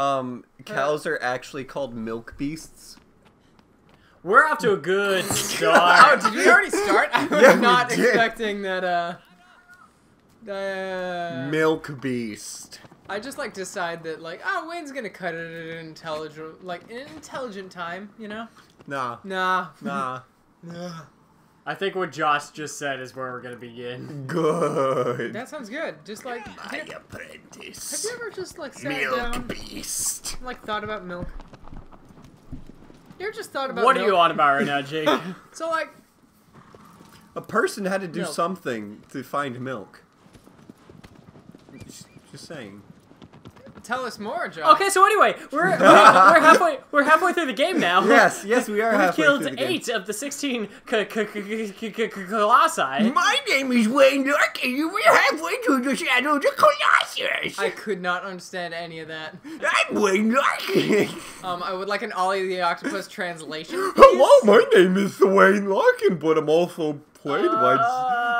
Um, cows are actually called milk beasts. We're off to a good start. Oh, did we already start? I was Yeah, not expecting that. Uh, uh, Milk beast. I just like decide that like, oh, Wayne's gonna cut it at an intelligent, like an intelligent time, you know? Nah, Nah. nah. Nah. I think what Josh just said is where we're gonna begin. Good. That sounds good. Just like, My have you, have you ever just like sat Milk down, beast. and, like thought about milk? You ever just thought about What are you on about right now, Jake? So like, A person had to do Milk. something to find milk. Just, just saying. Tell us more, Josh. okay, so anyway, we're, we're we're halfway we're halfway through the game now. Yes, yes, we are We halfway killed through the game. eight of the sixteen c- c- c- c- c- colossi. My name is Wayne Lark, and you are halfway through the Shadow of the Colossus. I could not understand any of that. I'm Wayne Larkin. Um, I would like an Ollie the Octopus translation. please. Hello, my name is Wayne Larkin, but I'm also played by,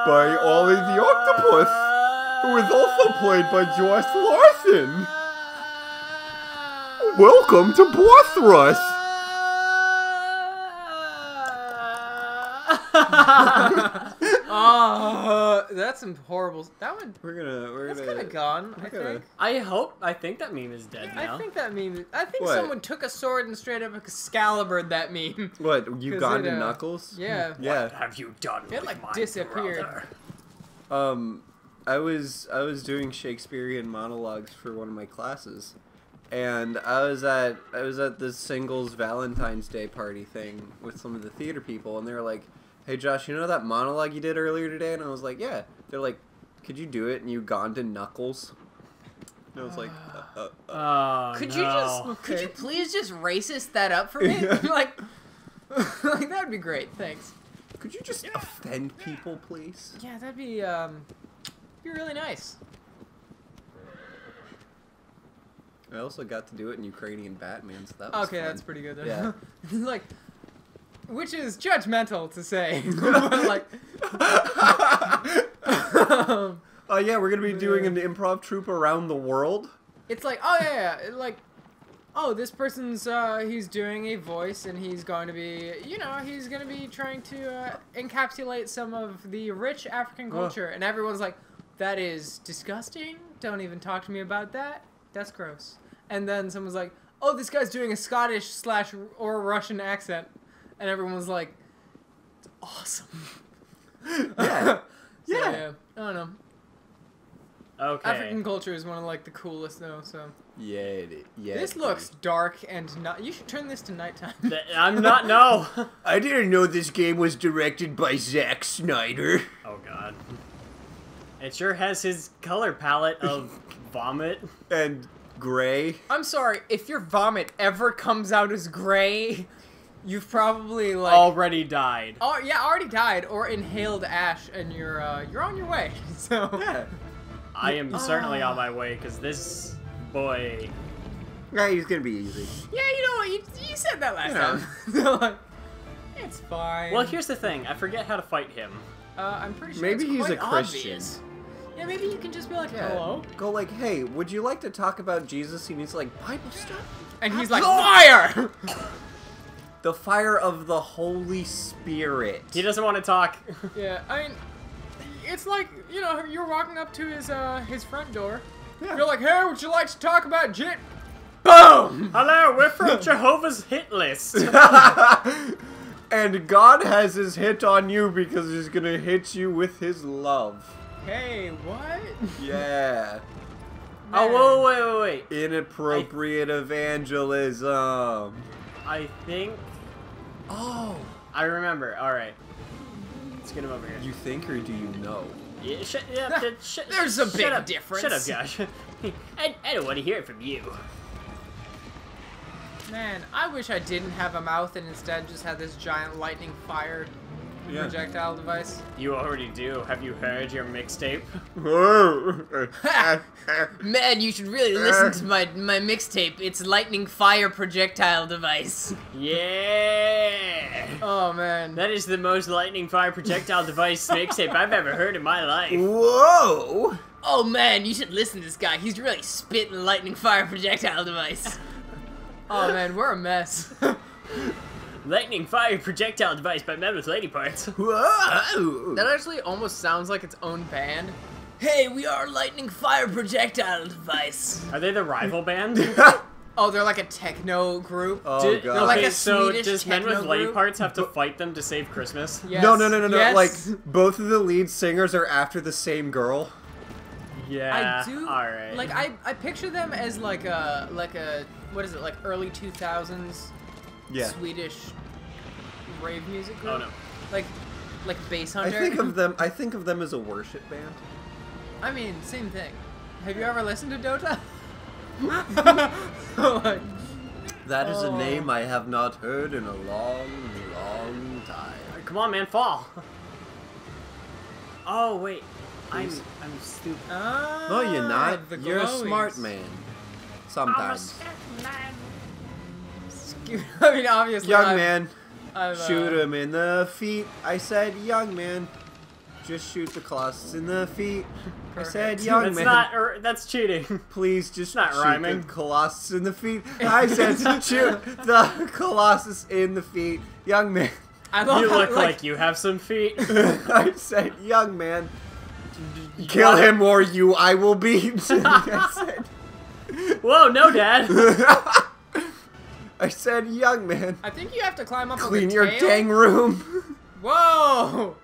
by Ollie the Octopus, who is also played by Josh Larson. Welcome to Bothrush. Oh, that's some horrible. That one. We're gonna, we're That's gonna. kind of gone. I gonna- think. I hope. I think that meme is dead now. I think that meme. I think What? someone took a sword and straight up Excalibur that meme. What? 'Cause Uganda it, uh, Knuckles? Yeah. Yeah. What have you done It, with like, my disappeared. brother? Um, I was I was doing Shakespearean monologues for one of my classes, and I was at I was at this singles Valentine's Day party thing with some of the theater people, and they were like, "Hey Josh, you know that monologue you did earlier today?" And I was like, "Yeah." They're like, "Could you do it in Ugandan knuckles?" And I was like, uh, uh, uh. Oh, Could no. you just? Could you please just racist that up for me? like, like that would be great. Thanks. "Could you just offend people, please?" Yeah, that'd be um, be really nice. I also got to do it in Ukrainian Batman, so that was Okay, fun. that's pretty good. Yeah. like, which is judgmental to say, like, um, Oh yeah, we're gonna be doing an improv troupe around the world. it's like, oh yeah, yeah, like, oh, this person's uh, he's doing a voice and he's going to be, you know, he's going to be trying to uh, encapsulate some of the rich African culture, and everyone's like, that is disgusting. Don't even talk to me about that. That's gross. And then someone's like, oh, this guy's doing a Scottish slash or Russian accent, and everyone's like, it's awesome. Yeah. So, Yeah. yeah. I don't know. Okay. African culture is one of like the coolest though. So Yeah, it, yeah. this it looks is. dark and not. You should turn this to nighttime. I'm not. No. I didn't know this game was directed by Zack Snyder. oh God. It sure has his color palette of vomit. And Gray. I'm sorry if your vomit ever comes out as gray, you've probably like. Already died. Oh yeah, already died or inhaled ash, and you're uh, you're on your way. So Yeah. I am certainly on my way because this boy. Yeah, he's gonna be easy. yeah, you know what you, you said that last Yeah. time. it's fine. Well, here's the thing. I forget how to fight him. uh, I'm pretty sure Maybe it's he's quite a Christian. obvious. Yeah, maybe you can just be like, Yeah. hello, Go like, hey, would you like to talk about Jesus? And he's like, Bible stuff? and he's like, fire. The fire of the Holy Spirit. He doesn't want to talk. Yeah, I mean, it's like you know you're walking up to his uh his front door. Yeah. You're like, hey, would you like to talk about jit? Boom! Hello, we're from Jehovah's Hit List. and God has his hit on you because he's gonna hit you with his love. Hey, what? Yeah. oh, whoa, wait, wait, wait. Inappropriate evangelism. I think Oh. I remember. All right, let's get him over here. You think or do you know? Yeah, shut, yeah, th- shut, There's a shut big up, difference. Shut up, Josh. I, I don't want to hear it from you. Man, I wish I didn't have a mouth and instead just had this giant lightning fire Yeah. projectile device. You already do. Have you heard your mixtape? Man, you should really listen to my my mixtape. It's lightning fire projectile device. Yeah. Oh man. That is the most lightning fire projectile device mixtape I've ever heard in my life. Whoa! Oh man, you should listen to this guy. He's really spitting lightning fire projectile device. oh man, we're a mess. Lightning fire projectile device by men with lady parts. Whoa! that actually almost sounds like its own band. Hey, we are lightning fire projectile device. Are they the rival band? Oh, they're like a techno group. oh Did- god. okay, like a so Swedish does men with lady group? parts have to fight them to save Christmas? Yes. No, no, no, no, no. Yes. Like both of the lead singers are after the same girl. Yeah. I do. Alright. Like I, I picture them as like a like a what is it like early two thousands Yeah. Swedish rave music group. Oh no. Like like bass I think of them. I think of them as a worship band. I mean, same thing. Have you ever listened to Dota? That is Oh. a name I have not heard in a long, long time. Come on, man, fall. Oh wait, I'm I'm stupid. Ah, No, you're not. You're a smart glowies. man. Sometimes. I mean, obviously, Young I'm- man, I'm, uh, shoot him in the feet. I said, young man, just shoot the Colossus in the feet. I said, young That's man, not. Er, that's cheating. please just not shoot rhyming. the Colossus in the feet. I said, shoot the Colossus in the feet. Young man, I love you how, look like you have some feet. I said, young man, kill him or you I will beat. I said. Whoa, no, Dad. I said, young man, I think you have to climb up. clean your tail. dang room. Whoa!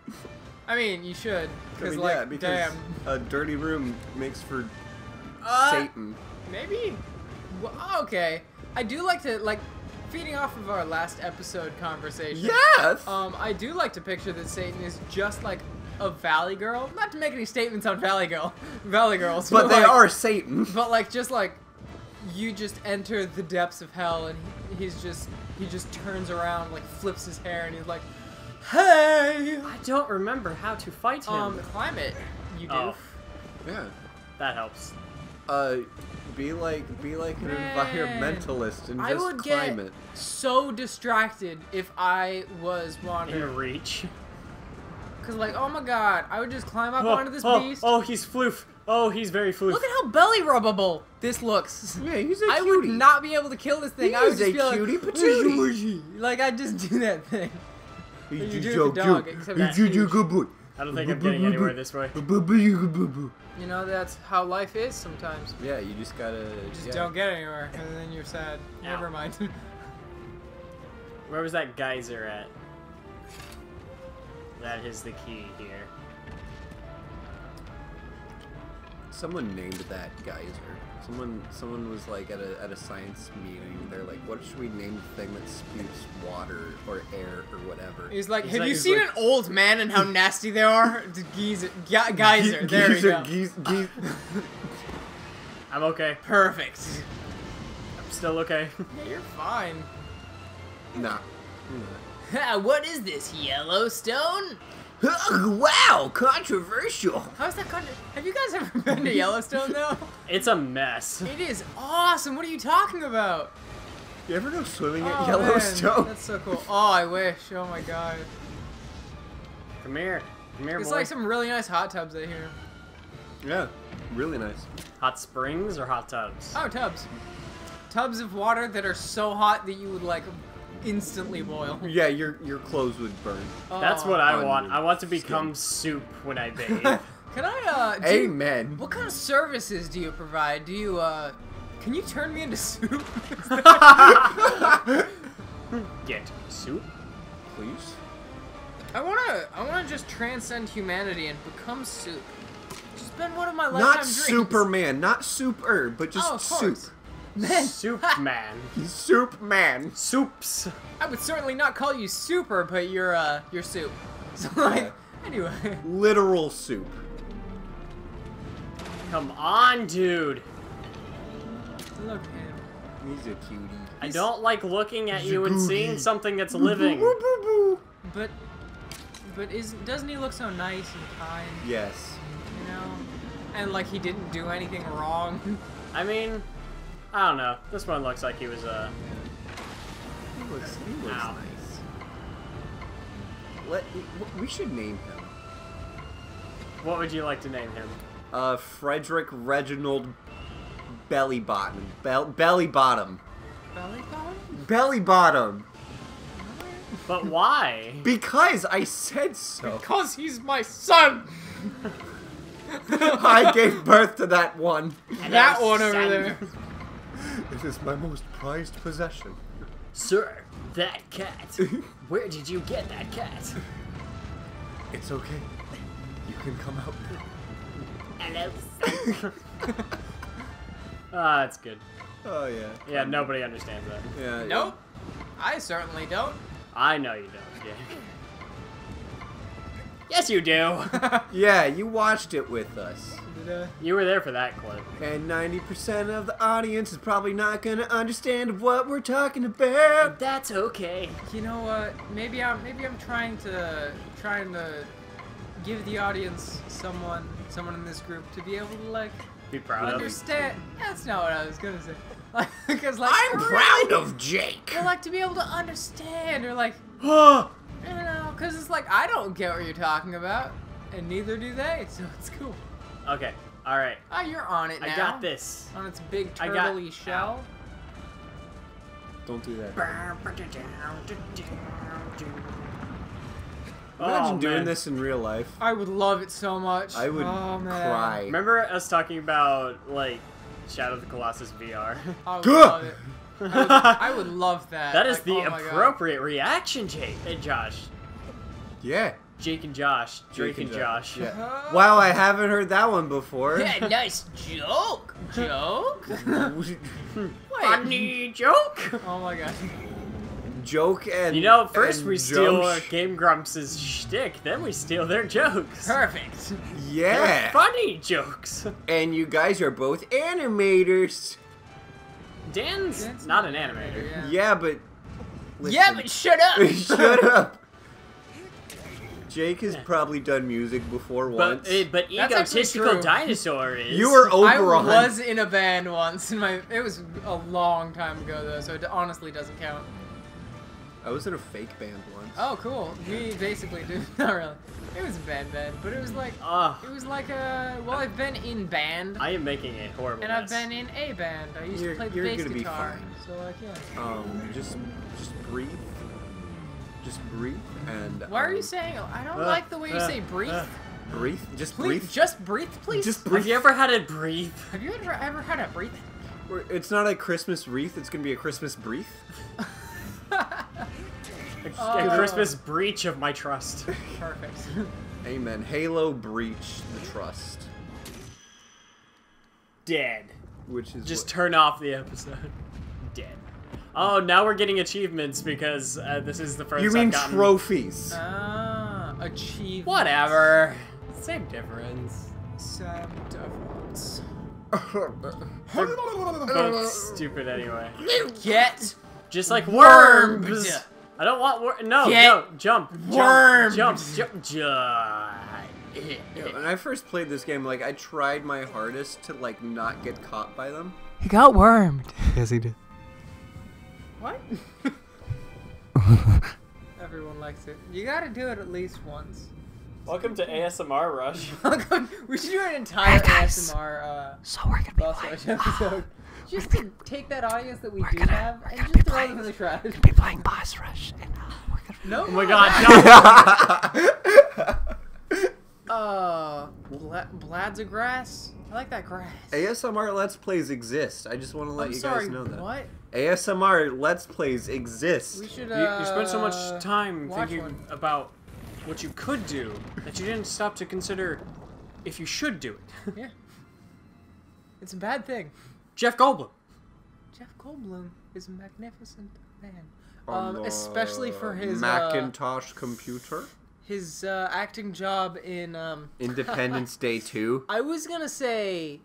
I mean, you should, I because mean, like, yeah, because damn. a dirty room makes for Uh, Satan. Maybe. Well, okay. I do like to like feeding off of our last episode conversation. Yes. Um, I do like to picture that Satan is just like a Valley Girl. Not to make any statements on Valley Girl, Valley Girls, but they like- are Satan. But like, just like you just enter the depths of hell, and he, he's just he just turns around, like flips his hair, and he's like, "Hey." I don't remember how to fight him. Um, climb it. You do. Oh. Yeah. that helps. Uh, be like be like an Man. environmentalist and just I would climb get it. so distracted if I was In wandering. reach. Cause like, oh my god, I would just climb up Oh, onto this oh, beast. oh, he's floof. Oh, he's very floof. Look at how belly rubbable this looks. Yeah, he's a I cutie. I would not be able to kill this thing. He I would is just a be like, cutie patootie. like I just do that thing. He's you just do so the dog, cute. except He's that's just a huge. good boy. I don't think I'm getting anywhere this way. You know, that's how life is sometimes. Yeah, you just gotta. You just yeah. don't get anywhere, and then you're sad. Ow. Never mind. Where was that geyser at? That is the key here. Someone named that geyser. Someone, someone was like at a at a science meeting. They're like, "What should we name the thing that spews water or air or whatever?" He's like, He's have like- you seen like- an old man and how nasty they are? The Geyser, ge- geyser. Ge- there we geyser, go. geez- geez- I'm okay. Perfect. I'm still okay. Yeah, you're fine. nah. Ha, what is this, Yellowstone? Wow, controversial. How's that country? Have you guys ever been to Yellowstone though? it's a mess. It is awesome. What are you talking about? You ever go swimming Oh, at man, Yellowstone? that's so cool. Oh, I wish. Oh my god. Come here. Come here, It's boy. like some really nice hot tubs I here. Yeah, really nice. Hot springs or hot tubs? Oh, tubs. Tubs of water that are so hot that you would like instantly boil. Yeah, your your clothes would burn. That's what I want. I want to skin. become soup when I bathe. Can I uh do you- Amen. what kind of services do you provide? Do you uh can you turn me into soup? Get soup? Please. I wanna I wanna just transcend humanity and become soup. Just been one of my lifetime Not dreams. Superman, not super, but just Oh, soup. course. Man, Soup man. He's Soup Man. Soups. I would certainly not call you super, but you're uh you're soup. So like Yeah. anyway. Literal soup. Come on, dude. Look at him. He's a cutie. I don't like looking at He's you and seeing something that's living. Boo, boo, boo. But but is doesn't he look so nice and kind, Yes. you know? And like he didn't do anything wrong. I mean, I don't know. This one looks like he was uh He looks, he looks Ow. nice. Let we should name him. What would you like to name him? Uh, Frederick Reginald Belly Bottom. Bell- belly Bottom. Belly button? Belly Bottom. But why? Because I said so. Because he's my son. I gave birth to that one. that one over Son. there. It is my most prized possession. Sir, that cat. Where did you get that cat? It's okay. You can come out. Hello, son. Ah, that's good. Oh yeah. Yeah, nobody understands that. Yeah. yeah. Nope. I certainly don't. I know you don't. Yeah. Yes, you do. Yeah, you watched it with us. You were there for that clip. And 90% of the audience is probably not gonna understand what we're talking about. That's okay. You know what? Maybe I'm maybe I'm trying to trying to give the audience someone someone in this group to be able to like Be proud of. understand. That's not what I was gonna say. Like because like I'm really- proud of Jake. Or like to be able to understand or like you know because it's like I don't get what you're talking about and neither do they so it's cool. okay. All right. Oh, you're on it now. I got this. On its big I got- turtley shell. Don't do that. Oh, Imagine doing man. this in real life. I would love it so much. I would oh, man. cry. Remember us talking about like Shadow of the Colossus VR? I would Good. love it. I would, I would love that. that is Like, the oh appropriate reaction, Jake eh, and Josh. Yeah. Jake and Josh. Drake Jake and Josh. Yeah. Wow, I haven't heard that one before. Yeah, nice joke. Joke? Wait. Funny joke. Oh my god. Joke and You know, first we steal uh, Josh. Game Grumps' shtick, then we steal their jokes. Perfect. They're Yeah. funny jokes. And you guys are both animators. Dan's Dan's not not an animator. Yeah. Yeah, but Yeah, but shut up. Shut up. Jake has probably done music before But once. uh, but That's actually egotistical dinosaur is. you were I was in a band once, and my it was a long time ago though, so it honestly doesn't count. I was in a fake band once. Oh, cool. We basically do. Not really. It was a band band, but it was like Ah, it was like a. Well, I've been in band, I am making a horrible and I've been in a band. I used You're- to play the you're bass gonna be guitar. fine. So like, yeah. Um, just, just breathe. Just breathe and. Why are um, you saying? I don't Uh, like the way you uh, say breathe. uh. Breathe. Just please, breathe. just breathe, please. Just breathe. Have you ever had it breathe? Have you ever ever had a breathe? It's not a Christmas wreath. It's gonna be a Christmas breathe. A, Oh. a Christmas breach of my trust. Perfect. Amen. Halo breach the trust, Dead. which is Just what- turn off the episode. Dead. Oh, now we're getting achievements because uh, this is the first You mean I've gotten. trophies? ah, achieve. Whatever. Same difference. Same difference. Both stupid anyway. Get Just like Wormed. worms. I don't want wor- no Get no jump wormed. jump jump jump. when I first played this game, like I tried my hardest to like not get caught by them. He got wormed. Yes, he did. What? Everyone likes it. You gotta do it at least once. Welcome to ASMR Rush. we should do an entire ASMR uh, So we're gonna be boss playing, rush episode. Just to take that audience that we do gonna- have and just be throw them playing- in the trash. We're gonna be playing Boss Rush, and uh, we're gonna. No. Oh my god, no. Uh, Bla- Blads of grass. I like that grass. ASMR Let's Plays exist. I just want to let I'm you sorry. guys know that. What? ASMR Let's Plays exist. We should. You, Uh, you spent so much time thinking one. about what you could do that you didn't stop to consider if you should do it. Yeah. It's a bad thing. Jeff Goldblum. Jeff Goldblum is a magnificent man. Um, especially for his uh, Macintosh computer. His uh, acting job in um. Independence Day 2. I was gonna say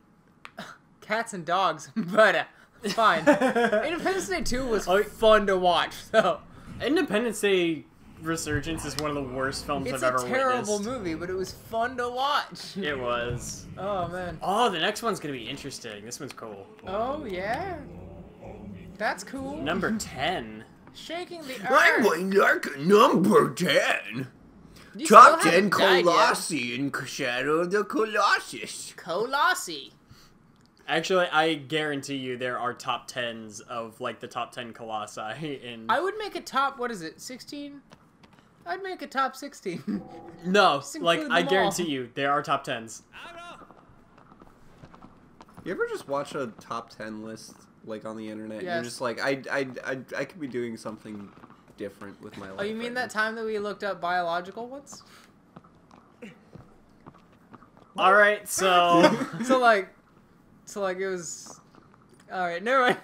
cats and dogs, but uh, fine. Independence Day 2 was Oh, fun to watch, though. Independence Day Resurgence is one of the worst films It's I've ever witnessed. It's a ever terrible movie, but it was fun to watch. It was. Oh man. Oh, the next one's gonna be interesting. This one's cool. Oh yeah. That's cool. Number ten. Shaking the I'm earth. going like number 10. You Top 10 haven't died yet. Colossi in Shadow of the Colossus. Colossi. Actually, I guarantee you there are top tens of like the top ten colossi in. I would make a top. What is it? Sixteen. I'd make a top sixteen. no, like I them guarantee all. you there are top tens. You ever just watch a top 10 list like on the internet? And Yes. you're just like, I, I, I, I could be doing something different with my life. oh, you mean right that time that we looked up biological ones? All right, so so like, so like it was. All right, never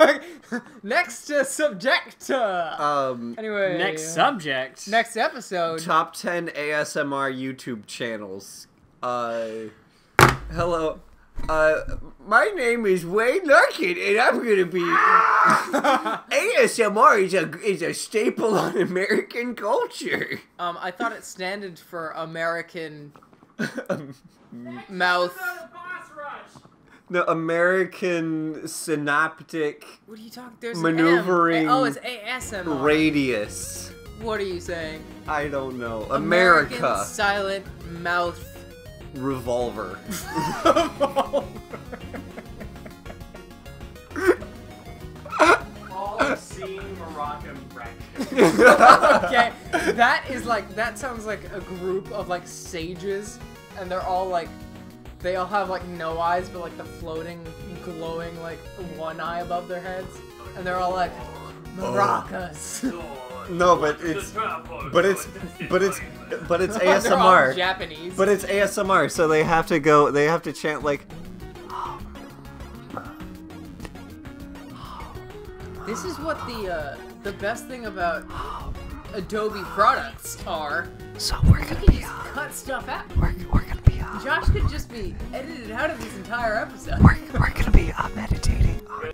mind. Next uh, subject. Uh. Um, anyway. next subject. Next episode. top 10 ASMR YouTube channels. Uh, hello. Uh, my name is Wayne Larkin, and I'm gonna be. ASMR is a is a staple on American culture. Um, I thought it standed for American mouth. the American synaptic What are you talking? There's Maneuvering An Oh, it's ASMR. radius. What are you saying? I don't know. American America silent mouth. Revolver. All okay, that is like that sounds like a group of like sages, and they're all like, they all have like no eyes, but like the floating, glowing like one eye above their heads, and they're all like, maracas. No, but it's but it's but it's but it's They're all ASMR. Japanese. But it's ASMR, so they have to go. They have to chant like. this is what the uh, the best thing about Adobe products are. So we're gonna You be just uh, cut stuff out. we're, we're gonna be uh, Josh could just be edited out of this entire episode. we're, we're gonna be uh, meditating on